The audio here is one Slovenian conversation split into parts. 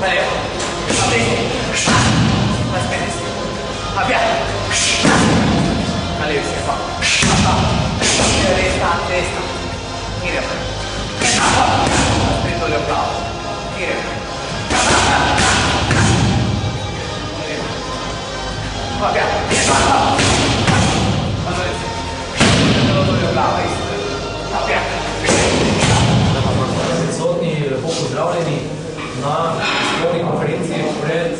Na levo. Na desno. Na spet desno. A via. Na levi se pa. A pa. Desna, desna. Gire. A pa. Spet dolje v glavo. Gire. A via. A pa. A dolje se. Dolje v glavo. A via. prisotni, lepo pozdravljeni na spolni konferenci pred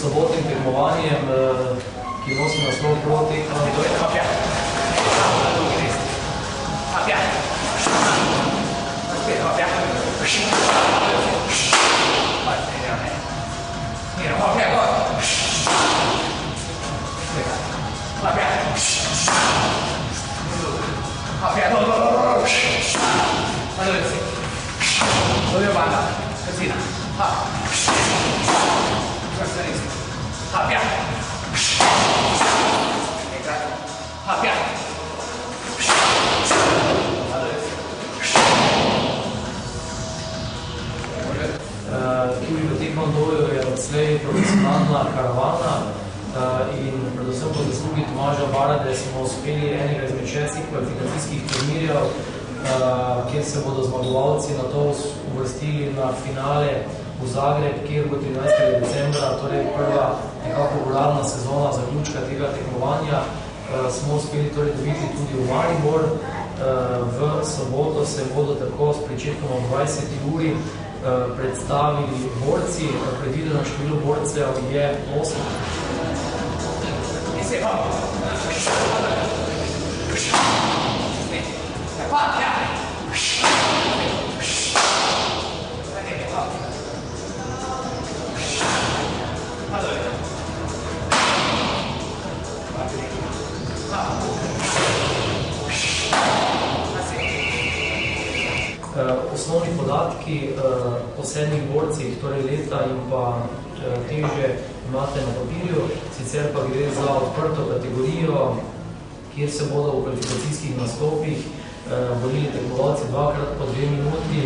sobotnim tekmovanjem, eh, ki nosi naslov proti To je pa via. Na drugi desni. A via. Na spet, a via. Pa, mira, ne. Mira, a via, gol. A via. A via, gol, gol, gol, gol. A dove sei? Dove vada? Così, ah. Questo è l'inizio. Ah, via. E grazie. Ah, via. A? Eh, Tudi v Tekmandoju je odslej profesionalna karavana eh, in predvsem po zaslugi Tomaža Barade smo uspeli enega izmed šestih kvalifikacijskih turnirjev, kjer se bodo zmagovalci na to uvrstili na finale v Zagreb, kjer bo 13. decembra, torej prva nekako uradna sezona zaključka tega tekmovanja, eh, smo uspeli torej dobiti tudi v Maribor. Eh, V soboto se bodo tako s pričetkom ob 20. uri eh, predstavili borci. Predvideno število borcev je 8. E se Osnovni podatki eh, o sedmih borcih, torej leta in pa eh, teže imate na papirju, sicer pa gre za odprto kategorijo, kjer se bodo v kvalifikacijskih nastopih eh, borili tekmovalci dvakrat po dve minuti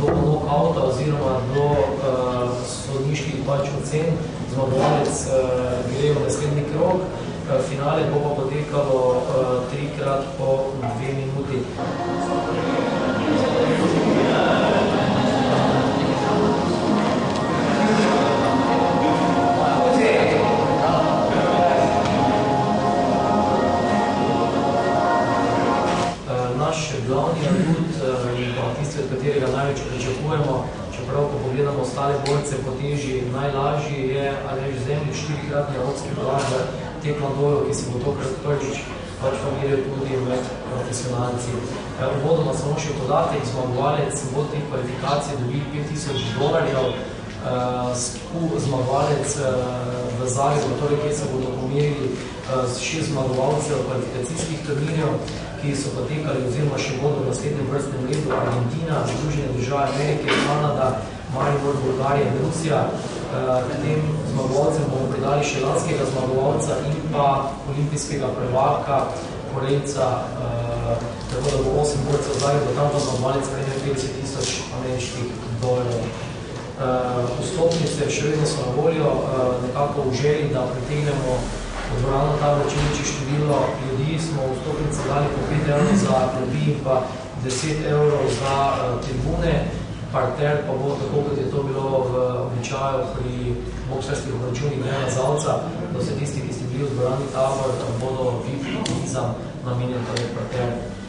do knockouta oziroma do eh, sodniških pač ocen. Zmagovalec eh, gre v naslednji krog, eh, finale bo pa potekalo eh, trikrat po največ pričakujemo, čeprav ko pogledamo ostale borce po teži, najlažji je Aleš Zemlji, štirikratni evropski prvak v tekvandoju, ki se bo tokrat prvič pač pomeril tudi med profesionalci. Eh, Uvodoma samo še podatek, zmagovalec bo te kvalifikacije dobil 5000 dolarjev, uh, zmagovalec uh, v Zagrebu, torej kjer se bodo pomerili uh, šest zmagovalcev kvalifikacijskih turnirjev, ki so potekali oziroma še bodo v naslednjem vrstnem redu Argentina, Združene države Amerike, Kanada, Maribor, Bulgarija in Rusija. Uh, tem zmagovalcem bomo pridali še lanskega zmagovalca in pa olimpijskega prvaka, Korejca, uh, tako da bo 8 borcev v Zagrebu, tam pa zmagovalec prejme 50 tisoč ameriških dolarjev. Uh, vstopnice še vedno so na voljo, uh, nekako v želji, da pritegnemo v dvorano ta večje število ljudi, smo vstopnice dali po 5 evrov za klopi in pa 10 evrov za uh, tribune. Parter pa bo tako, kot je to bilo v običaju pri boksarskih obračunih Dejana Zalca, da se tisti, ki ste bili v dvorani tabor, bodo VIP vizam namenjen torej parter.